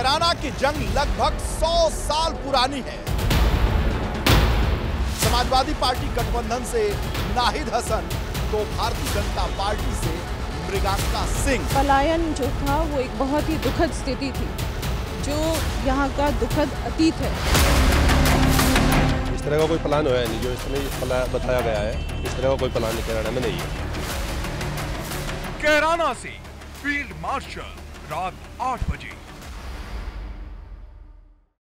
कैराना की जंग लगभग 100 साल पुरानी है। समाजवादी पार्टी गठबंधन से नाहिद हसन तो भारतीय जनता पार्टी से मृगांका सिंह। पलायन जो था वो एक बहुत ही दुखद स्थिति थी जो यहाँ का दुखद अतीत है। इस तरह का कोई प्लान होया नहीं जो इसमें बताया गया है इस तरह का कोई प्लान कैराना में नहीं है। कैराना से फ़ील्ड मार्शल रात आठ बजे।